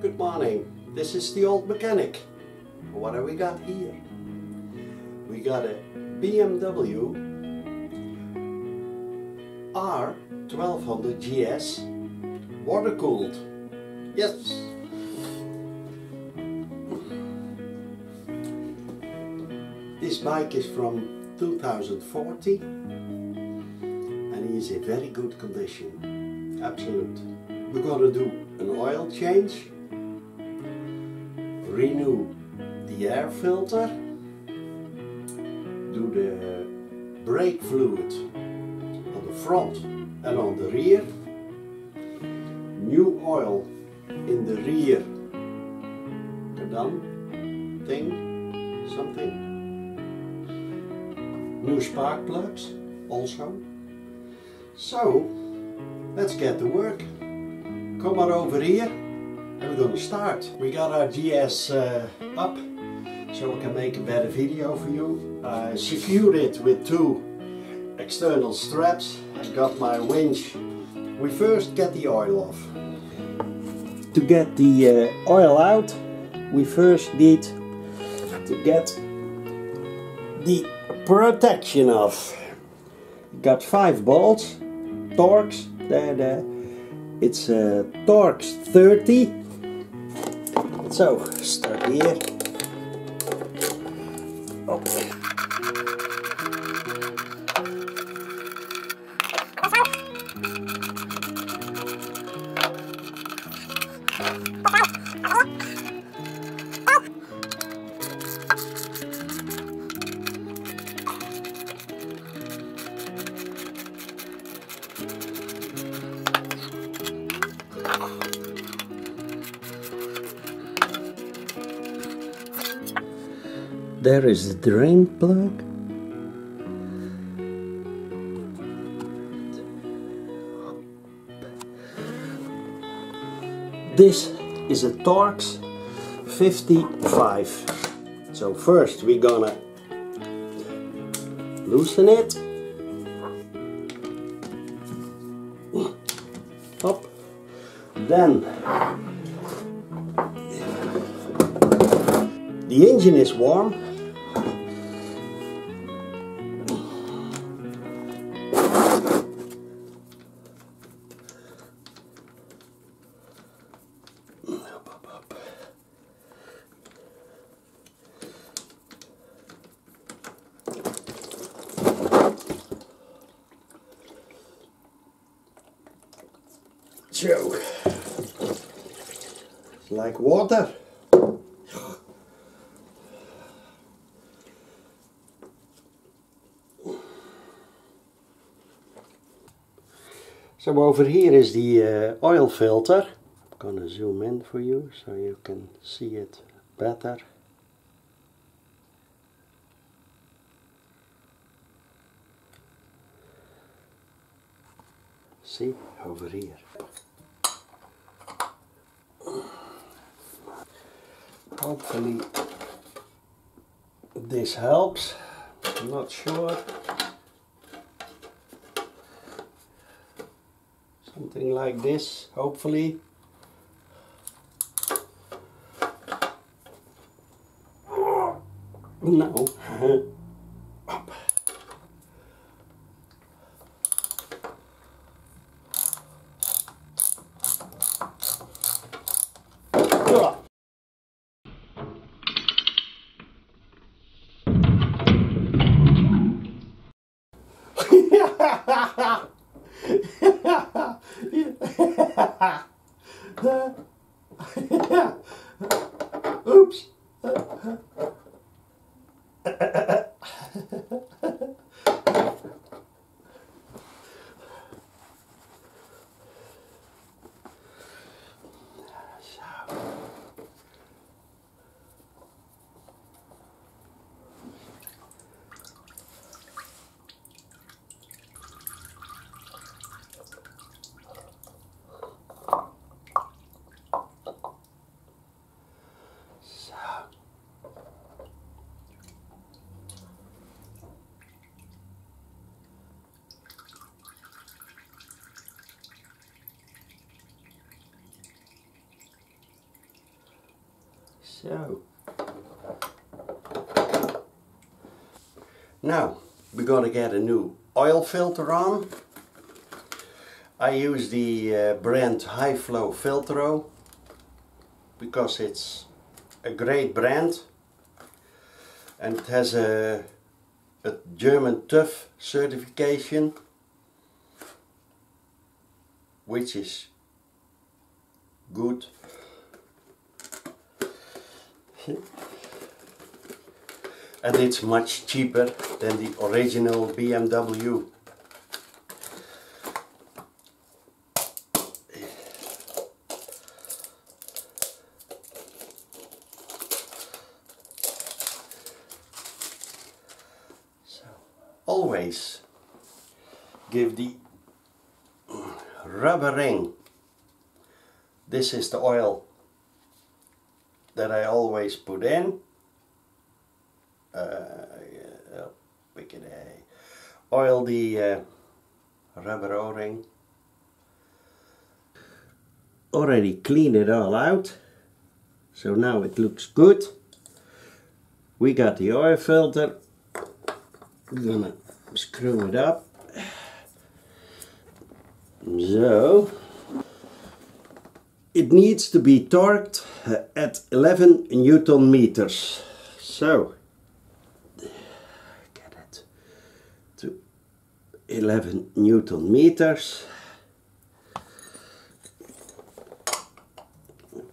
Good morning. This is the old mechanic. What have we got here? We got a BMW R1200 GS water cooled. Yes. This bike is from 2014 and is in very good condition. Absolute. We're gonna do an oil change, renew the air filter, do the brake fluid on the front and on the rear, new oil in the rear, done thing, something, new spark plugs also. So, let's get to work. Come on over and we're gonna start. We got our GS uh, up so we can make a better video for you. I secured it with two external straps. I got my winch. We first get the oil off. To get the uh, oil out, we first need to get the protection off. Got five bolts, Torx, there, there. It's a uh, Torx 30. So, start here. Oh. There is the drain plug. This is a Torx 55. So first we're gonna loosen it. Up. Then the engine is warm So, it's like water. So over here is the uh, oil filter. I'm gonna zoom in for you so you can see it better. See, over here. Hopefully this helps. I'm not sure. Something like this, hopefully. No. Up. So. Now, we're going to get a new oil filter on. I use the uh, brand Hiflofiltro because it's a great brand and it has a, a German TÜV certification which is good and it's much cheaper than the original BMW So always give the rubber ring. This is the oil that I always put in uh, yeah, wicked A. oil the uh, rubber o-ring already cleaned it all out so now it looks good we got the oil filter we're gonna screw it up. So, it needs to be torqued at 11 newton meters. So, get it to 11 newton meters.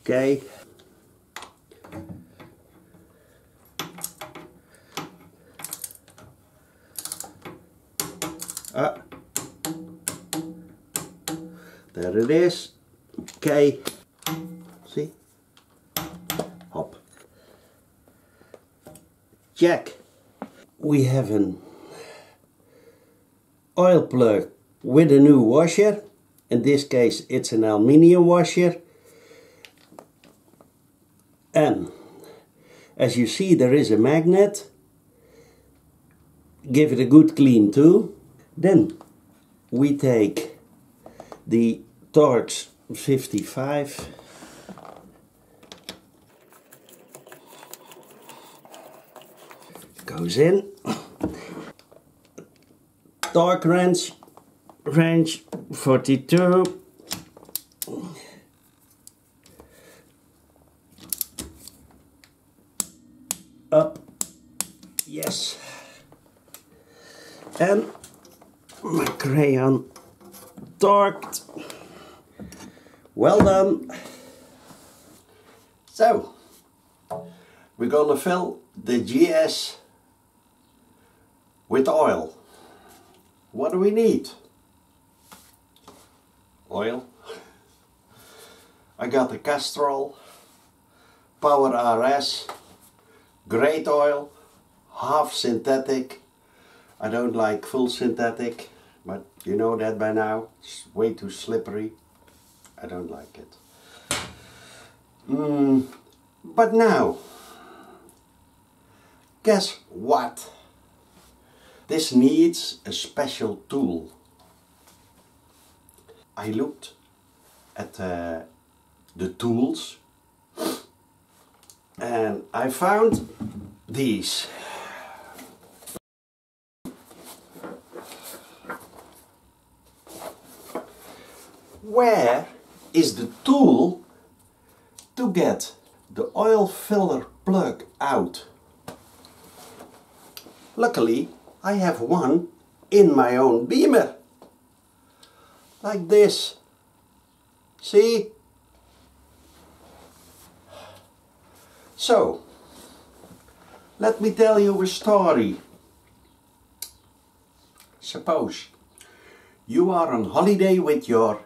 Okay. Ah. There it is. Okay. Check. We have an oil plug with a new washer. In this case it's an aluminium washer. And as you see there is a magnet. Give it a good clean too. Then we take the Torx 55 goes in. Torque wrench wrench 42 up. Yes. And my crayon. Torqued. Well done. So, we're gonna fill the GS with oil. What do we need? Oil. I got the Castrol Power RS, great oil, half synthetic, I don't like full synthetic, but you know that by now. It's way too slippery. I don't like it. Mm, but now, guess what? This needs a special tool. I looked at uh, the tools and I found these. where is the tool to get the oil filler plug out? Luckily, I have one in my own beamer. Like this. See? So, let me tell you a story. Suppose you are on holiday with your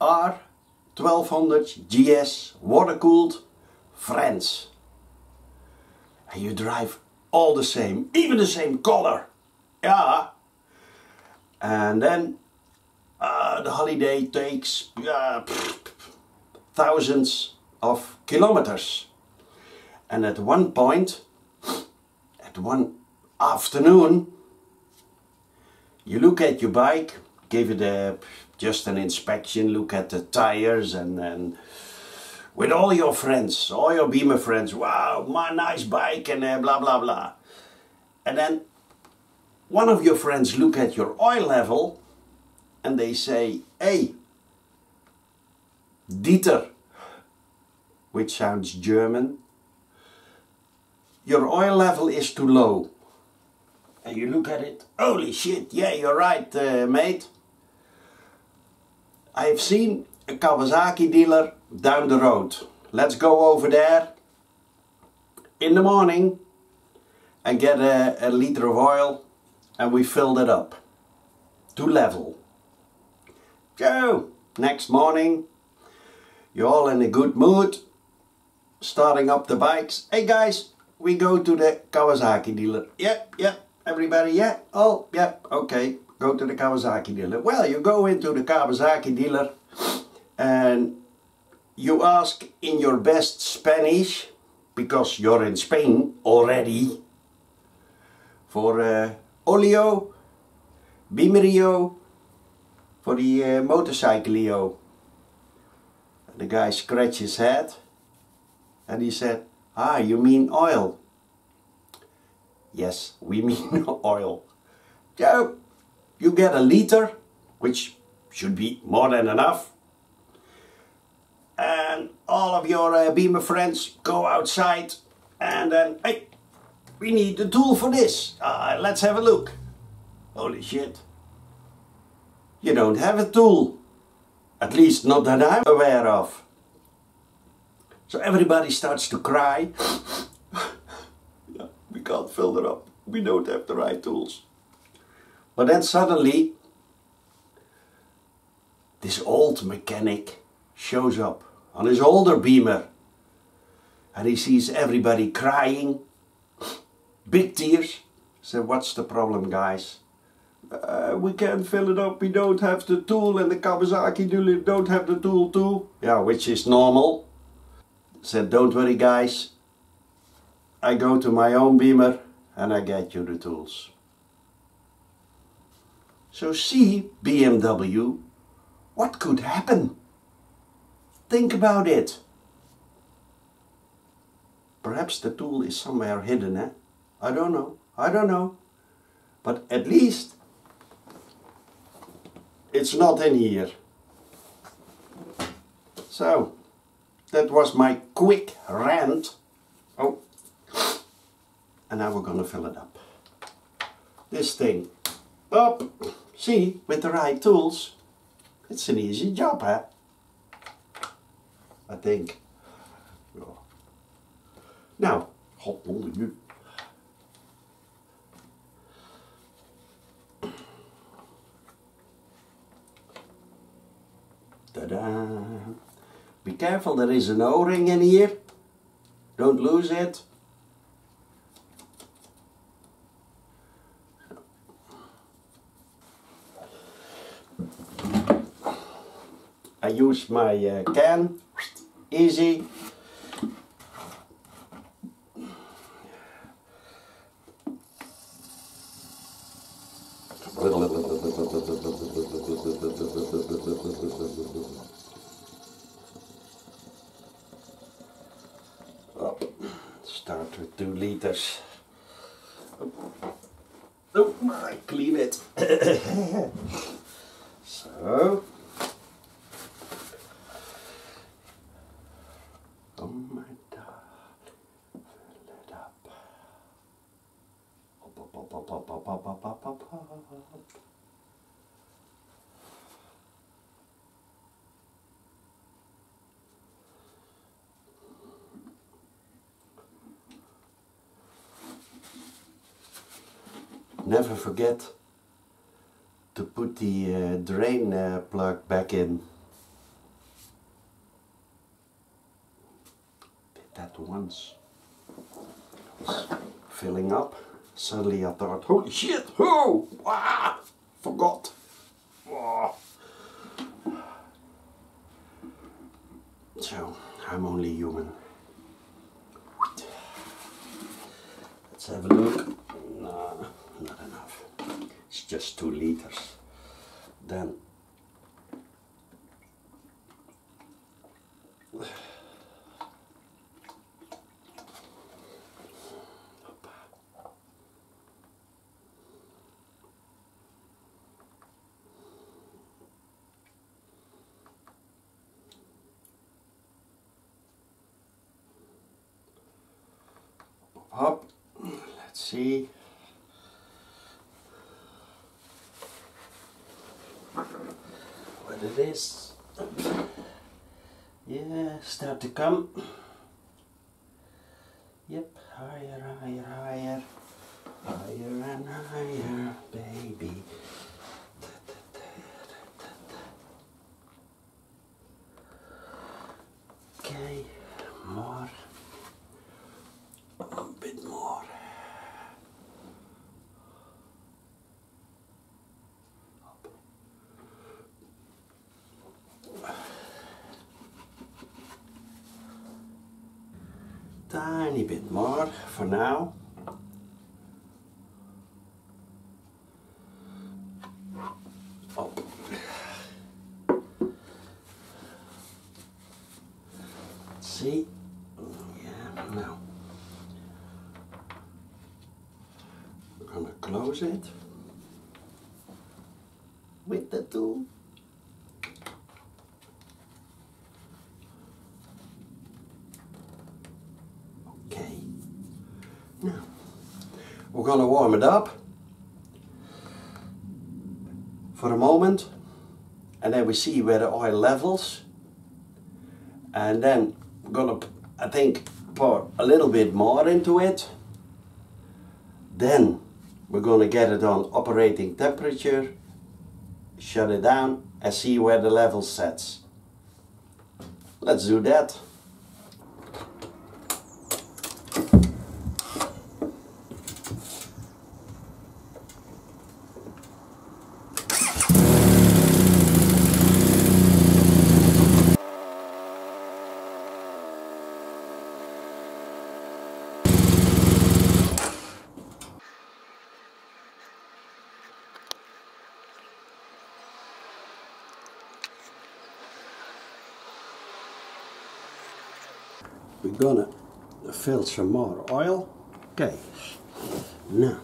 R1200 GS water-cooled friends. And you drive all the same, even the same color. Yeah. And then uh, the holiday takes uh, thousands of kilometers. And at one point, at one afternoon, you look at your bike, give it a just an inspection, look at the tires and, and with all your friends, all your Beamer friends. Wow, my nice bike and uh, blah blah blah. And then one of your friends look at your oil level and they say, "Hey, Dieter," which sounds German. Your oil level is too low. And you look at it, holy shit, yeah, you're right, uh, mate. I've seen a Kawasaki dealer down the road. Let's go over there in the morning and get a, a liter of oil and we filled it up to level. Joe, next morning, you're all in a good mood, starting up the bikes. Hey guys, we go to the Kawasaki dealer. Yep, yep, everybody, yeah, oh, yep, okay go to the Kawasaki dealer. Well, you go into the Kawasaki dealer and you ask in your best Spanish, because you're in Spain already, for uh, oleo, bimerio, for the uh, motorcyclio. The guy scratched his head and he said, ah, you mean oil? Yes, we mean oil. Joe, you get a liter, which should be more than enough. And all of your uh, Beamer friends go outside and then, hey, we need the tool for this. Uh, let's have a look. Holy shit. You don't have a tool. At least not that I'm aware of. So everybody starts to cry. yeah, we can't fill it up. We don't have the right tools. But then suddenly, this old mechanic shows up on his older beamer and he sees everybody crying, big tears. Said, what's the problem guys? Uh, we can't fill it up, we don't have the tool and the Kawasaki don't have the tool too. Yeah, which is normal. Said, don't worry guys, I go to my own beamer and I get you the tools. So see, BMW, what could happen? Think about it. Perhaps the tool is somewhere hidden, eh? I don't know, I don't know. But at least it's not in here. So, that was my quick rant. Oh, and now we're gonna fill it up. This thing up. See, with the right tools, it's an easy job, huh? I think. Now, hop on you. Ta-da! Be careful, there is an O-ring in here. Don't lose it. I use my uh, can, easy. Oh, start with two liters. Oh, I clean it. so. Never forget to put the uh, drain uh, plug back in. Did that once. filling up. Suddenly I thought, holy shit, oh, ah, forgot. Oh. So, I'm only human. Let's have a look it's just two liters then up. Let's see. Is. Yeah, start to come. Tiny bit more for now. See? Yeah, now. We're gonna close it with the tool. We're gonna warm it up for a moment and then we see where the oil levels and then we're gonna I think pour a little bit more into it. Then we're gonna get it on operating temperature shut it down and see where the level sets. Let's do that gonna fill some more oil. Okay. Now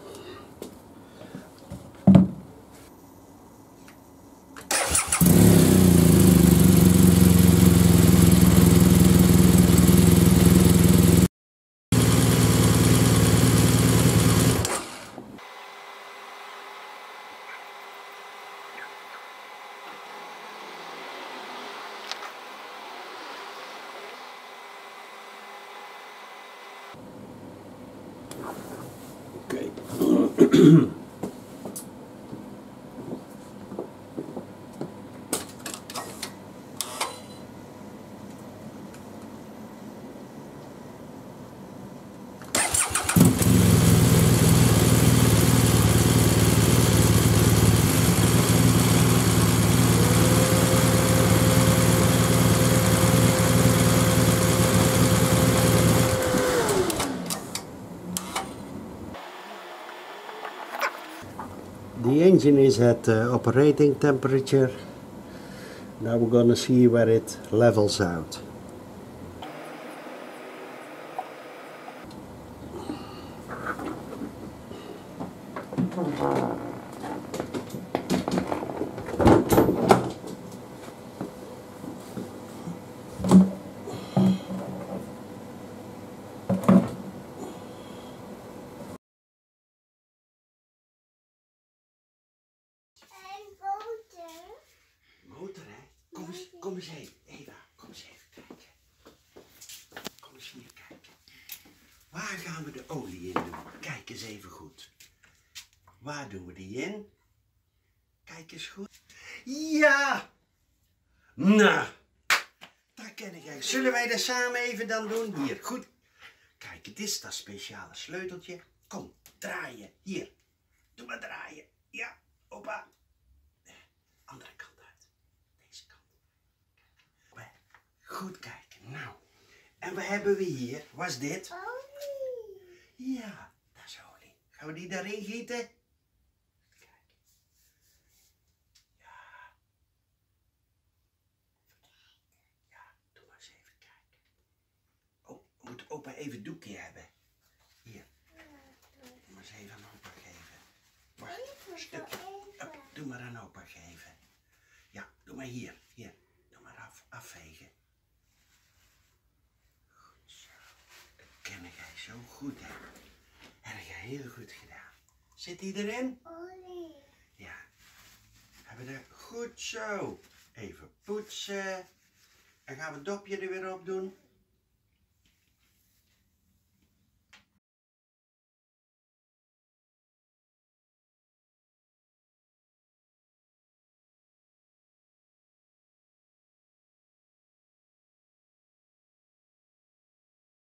The engine is at uh, operating temperature. Now we're gonna see where it levels out. Waar doen we die in? Kijk eens goed. Ja! Nou, daar ken ik eigenlijk. Zullen wij dat samen even dan doen? Hier, goed. Kijk, het is dat speciale sleuteltje. Kom, draaien. Hier. Doe maar draaien. Ja, opa. Andere kant uit. Deze kant. Goed kijken. Nou. En wat hebben we hier? Wat is dit? Olie. Ja, dat is olie. Gaan we die daarin gieten? Kijk. Ja. Ja, doe maar eens even kijken. Oh, we moeten opa even een doekje hebben. Hier, doe maar eens even aan opa geven. Wacht, stukje. Hup, even. doe maar aan opa geven. Ja, doe maar hier. Hier, doe maar af, afvegen. Goed zo. Dat ken jij zo goed, hè. En jij heel goed gedaan. Zit die erin? Ja. Hebben we er goed zo. Even poetsen. En gaan we het dopje er weer op doen.